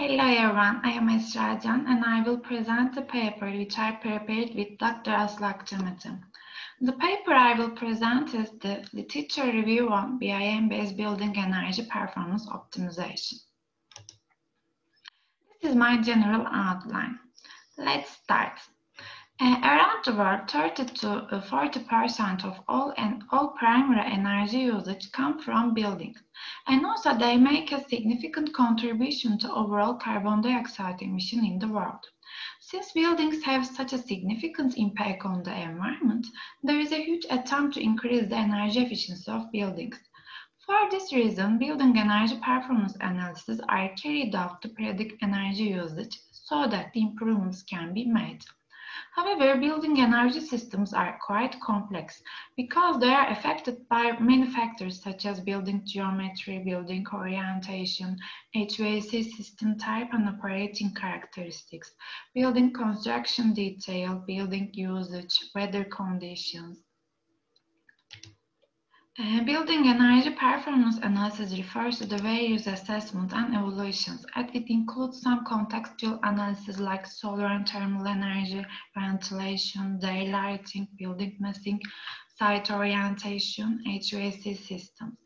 Hello everyone, I am Esra Can and I will present the paper which I prepared with Dr. Aslı Akçamete. The paper I will present is the literature review on BIM-based building energy performance optimization. This is my general outline. Let's start. Uh, around the world, 30 to 40% uh, of all and all primary energy usage come from buildings, and also they make a significant contribution to overall carbon dioxide emission in the world. Since buildings have such a significant impact on the environment, there is a huge attempt to increase the energy efficiency of buildings. For this reason, building energy performance analysis are carried out to predict energy usage so that the improvements can be made. However, building energy systems are quite complex because they are affected by many factors such as building geometry, building orientation, HVAC system type and operating characteristics, building construction detail, building usage, weather conditions, uh, building energy performance analysis refers to the various assessments and evaluations, and it includes some contextual analysis like solar and thermal energy, ventilation, daylighting, building massing, site orientation, HVAC systems.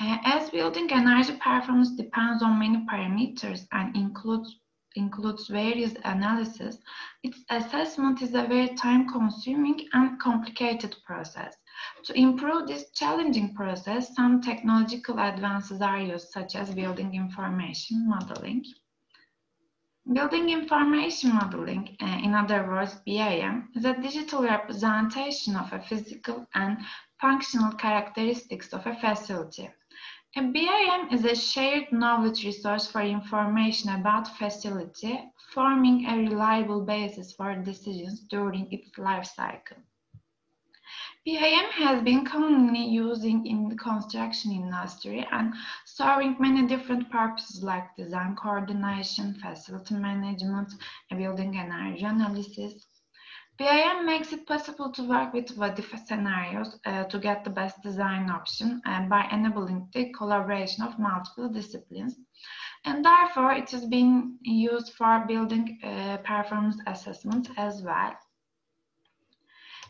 Uh, as building energy performance depends on many parameters and includes includes various analyses, its assessment is a very time-consuming and complicated process. To improve this challenging process, some technological advances are used, such as building information modeling. Building information modeling, uh, in other words, BIM, is a digital representation of a physical and functional characteristics of a facility. A BIM is a shared knowledge resource for information about facility, forming a reliable basis for decisions during its life cycle. BIM has been commonly used in the construction industry and serving many different purposes like design coordination, facility management, building energy analysis. BIM makes it possible to work with what-if scenarios uh, to get the best design option uh, by enabling the collaboration of multiple disciplines. And therefore, it has been used for building uh, performance assessment as well.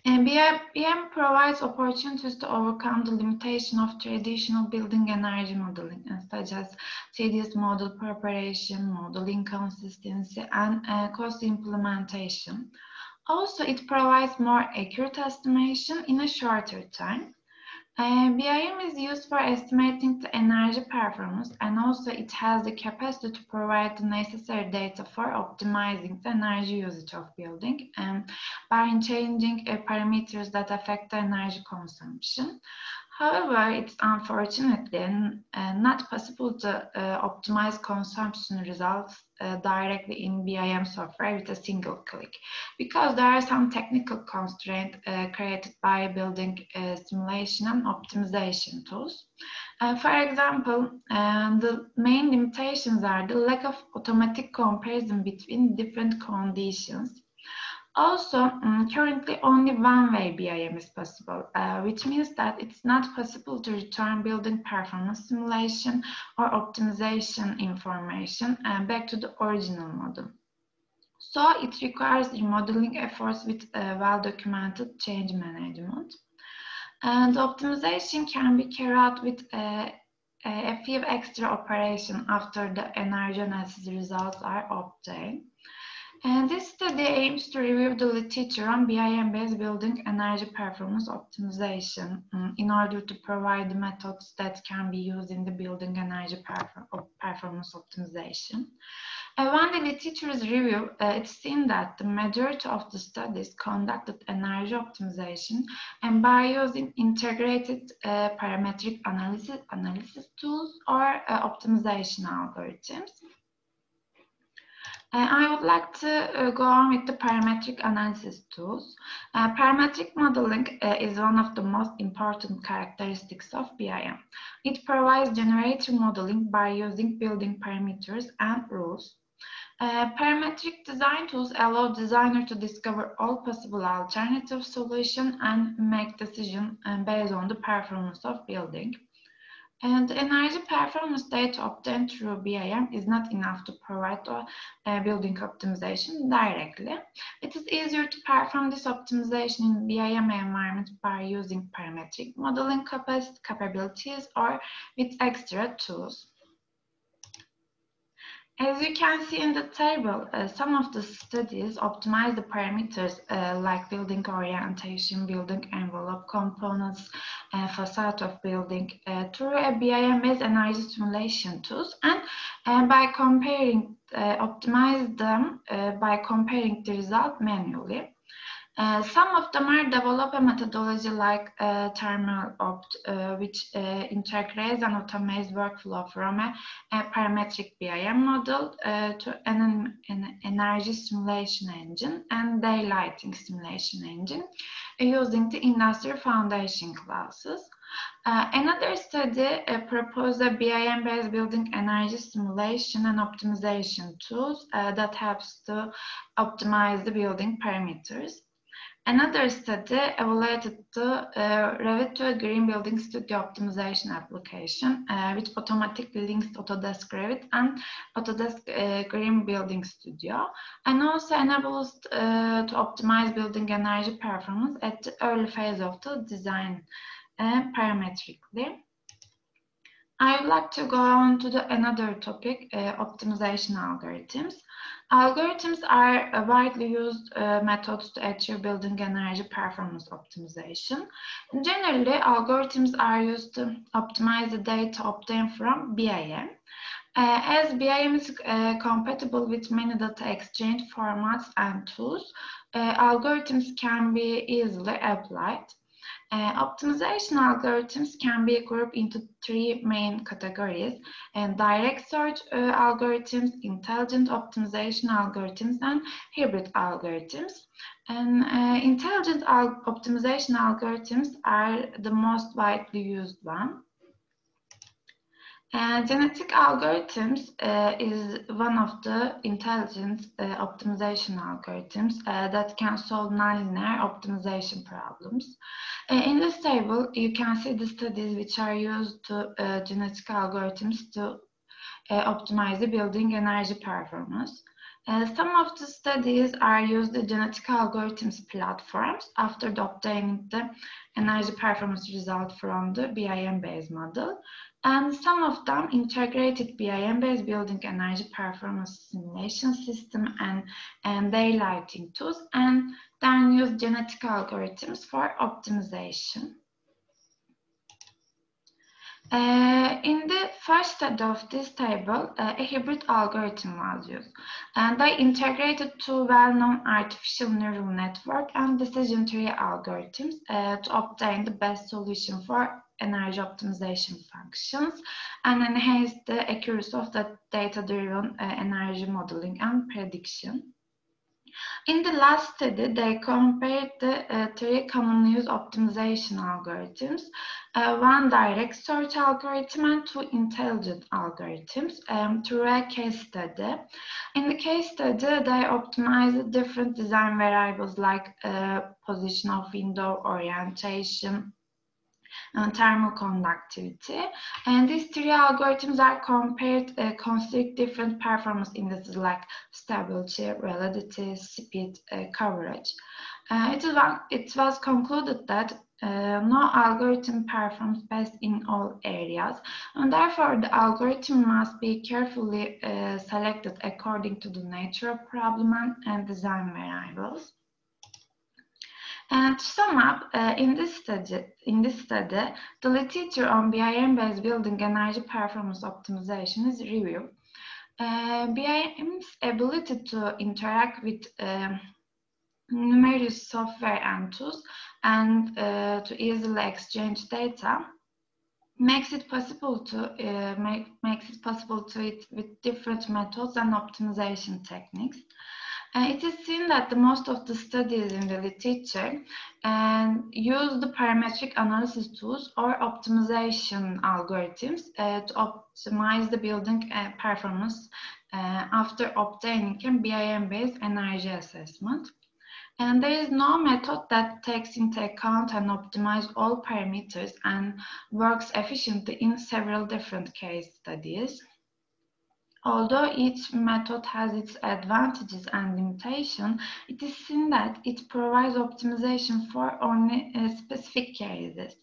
And BIM provides opportunities to overcome the limitation of traditional building energy modeling, such as tedious model preparation, model inconsistency, and uh, cost implementation. Also, it provides more accurate estimation in a shorter time. Uh, BIM is used for estimating the energy performance and also it has the capacity to provide the necessary data for optimizing the energy usage of building and by changing uh, parameters that affect the energy consumption. However, it's unfortunately uh, not possible to uh, optimize consumption results uh, directly in BIM software with a single click because there are some technical constraints uh, created by building uh, simulation and optimization tools. For example, the main limitations are the lack of automatic comparison between different conditions also, um, currently only one-way BIM is possible, uh, which means that it's not possible to return building performance simulation or optimization information uh, back to the original model. So it requires remodeling efforts with uh, well-documented change management. And optimization can be carried out with uh, a few extra operations after the energy analysis results are obtained. And this study aims to review the literature on BIM-based building energy performance optimization um, in order to provide the methods that can be used in the building energy performance optimization. And when the literature is reviewed, uh, it's seen that the majority of the studies conducted energy optimization and by using integrated uh, parametric analysis, analysis tools or uh, optimization algorithms. Uh, I would like to uh, go on with the parametric analysis tools. Uh, parametric modeling uh, is one of the most important characteristics of BIM. It provides generator modeling by using building parameters and rules. Uh, parametric design tools allow designer to discover all possible alternative solutions and make decisions uh, based on the performance of building. And energy performance data obtained through BIM is not enough to provide uh, building optimization directly. It is easier to perform this optimization in BIM environment by using parametric modeling capabilities or with extra tools. As you can see in the table, uh, some of the studies optimize the parameters uh, like building orientation, building envelope components, uh, facade of building uh, through a BIM-based energy simulation tools and uh, by comparing, uh, optimize them by comparing the result manually. Uh, some of them are develop a methodology like uh, ThermalOpt, uh, which uh, integrates an automated workflow from a, a parametric BIM model uh, to an, an, energy simulation engine and daylighting simulation engine using the industry foundation classes. another study proposed a BIM-based building energy simulation and optimization tools that helps to optimize the building parameters. Another study evaluated the uh, Revit Green Building Studio optimization application, uh, which automatically links Autodesk Revit and Autodesk uh, Green Building Studio, and also enables uh, to optimize building energy performance at the early phase of the design uh, parametrically. I would like to go on to the another topic, uh, optimization algorithms. Algorithms are widely used uh, methods to achieve building energy performance optimization. Generally, algorithms are used to optimize the data obtained from BIM. Uh, as BIM is uh, compatible with many data exchange formats and tools, uh, algorithms can be easily applied. Uh, optimization algorithms can be grouped into three main categories, and direct search uh, algorithms, intelligent optimization algorithms, and hybrid algorithms. And uh, intelligent al optimization algorithms are the most widely used one. Uh, genetic algorithms uh, is one of the intelligent uh, optimization algorithms uh, that can solve nonlinear optimization problems. Uh, in this table, you can see the studies which are used to genetic algorithms to optimize the building energy performance. some of the studies are used the genetic algorithms platforms after obtaining the energy performance result from the BIM-based model. And some of them integrated BIM-based building energy performance simulation system and, and daylighting tools, and then use genetic algorithms for optimization. Uh, in the first step of this table, uh, a hybrid algorithm was used. And they integrated two well-known artificial neural network and decision tree algorithms uh, to obtain the best solution for energy optimization functions and enhance the accuracy of the data-driven uh, energy modeling and prediction. In the last study, they compared the uh, three commonly used optimization algorithms, uh, one direct search algorithm and two intelligent algorithms um, through a case study. In the case study, they optimized different design variables like uh, position of window, orientation, and thermal conductivity. And these three algorithms are compared, uh, consider different performance indices like stability, validity, speed, uh, coverage. Uh, it, was concluded that uh, no algorithm performs best in all areas, and therefore the algorithm must be carefully uh, selected according to the nature of problem and design variables. And to sum up, uh, in this study, in this study, the literature on BIM-based building energy performance optimization is reviewed. Uh, BIM's ability to interact with uh, numerous software and tools and uh, to easily exchange data makes it possible to uh, make makes it possible to it with different methods and optimization techniques. Uh, it is seen that the most of the studies in the literature and use the parametric analysis tools or optimization algorithms uh, to optimize the building uh, performance uh, after obtaining a BIM-based energy assessment. And there is no method that takes into account and optimizes all parameters and works efficiently in several different case studies. Although each method has its advantages and limitations, it is seen that it provides optimization for only uh, specific cases.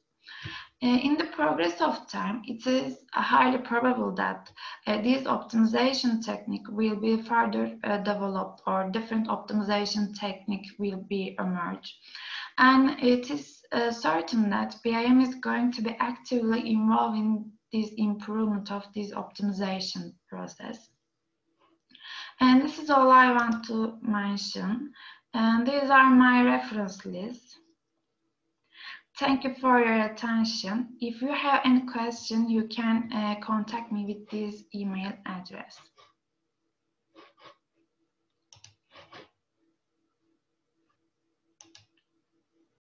Uh, in the progress of time, it is highly probable that uh, this optimization technique will be further uh, developed or different optimization technique will be emerged. And it is uh, certain that BIM is going to be actively involved in this improvement of this optimization process. And this is all I want to mention. And these are my reference lists. Thank you for your attention. If you have any question, you can uh, contact me with this email address.